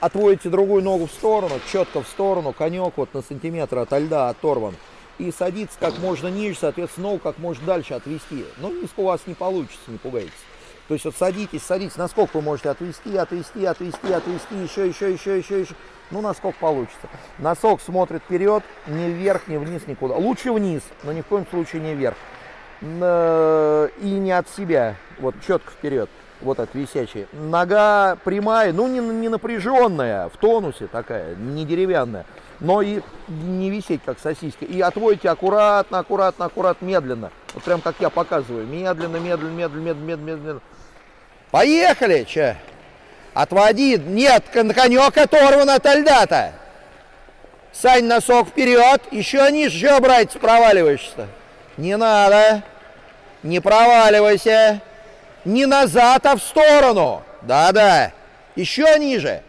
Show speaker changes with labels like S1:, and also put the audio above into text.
S1: отводите другую ногу в сторону, четко в сторону, конек вот на сантиметр от льда оторван. И садиться как можно ниже, соответственно, ногу как можно дальше отвести. Но низко у вас не получится, не пугайтесь. То есть вот садитесь, садитесь, насколько вы можете отвести, отвести, отвести, отвести, еще, еще, еще, еще, еще. Ну, насколько получится. Носок смотрит вперед, ни вверх, ни вниз, никуда. Лучше вниз, но ни в коем случае не вверх. Э, и не от себя, вот четко вперед вот от висячая. Нога прямая, ну не, не напряженная, в тонусе такая, не деревянная, но и не висеть как сосиска. И отводите аккуратно, аккуратно, аккуратно, медленно. Вот прям как я показываю. Медленно, медленно, медленно, медленно, медленно. Поехали, че? Отводи. Нет, конек оторван от льда-то. Сань, носок вперед. Еще ниже, еще, братец, проваливаешься-то. Не надо. Не проваливайся. Не назад, а в сторону. Да-да. Еще ниже.